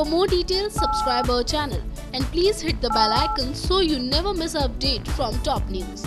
For more details, subscribe our channel and please hit the bell icon so you never miss an update from top news.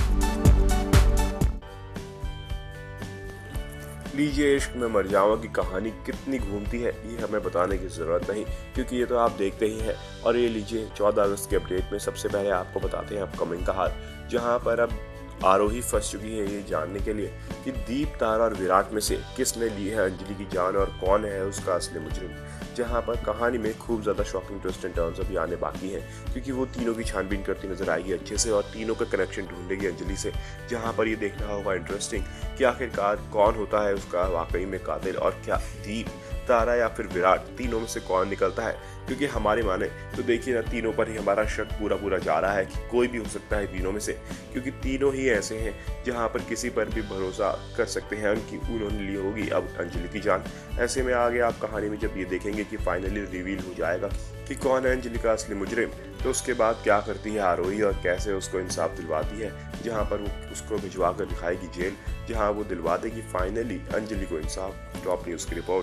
लीजिए इश्क में मर जावा की कहानी कितनी घूमती है ये हमें बताने की ज़रूरत नहीं क्योंकि ये तो आप देखते ही हैं और ये लीजिए 14 अगस्त के अपडेट में सबसे पहले आपको बताते हैं अपकमिंग का हाल जहाँ पर अब आरोही फंस चुकी है ये जानने के लिए कि दीप, तारा और विराट में से किसने ली है अंजलि की जान और कौन है उसका असली मुजरिम? जहाँ पर कहानी में खूब ज़्यादा शॉकिंग ट्विस्ट एंड टर्न्स अभी आने बाकी हैं, क्योंकि वो तीनों की छानबीन करती नज़र आएगी अच्छे से और तीनों का कनेक्शन ढूंढेगी अंजलि से, जहाँ पर ये देखना होगा इंटरेस्टिंग कि आखिरकार कौन होता है उसका वाकई में कातिल और क्या दीप तारा या फिर विराट, तीनों में से कौन निकलता है? क्योंकि हमारे माने तो देखिए ना, तीनों पर ही हमारा शक पूरा पूरा जा रहा है कि कोई भी हो सकता है तीनों में से। क्योंकि तीनों ही ऐसे हैं जहाँ पर किसी पर भी भरोसा कर सकते हैं, उनकी, उन्होंने ली होगी अब अंजलि की जान। ऐसे में आगे आप कहानी में जब ये देखेंगे कि फाइनली रिवील हो जाएगा कि कौन है अंजलि का असली मुजरिम तो उसके बाद क्या करती है आरोही और कैसे उसको इंसाफ दिलवाती है, जहाँ पर वो उसको भिजवा कर दिखाएगी जेल, जहाँ वो दिलवा देगी फाइनली अंजलि को इंसाफ टॉप न्यूज़ की report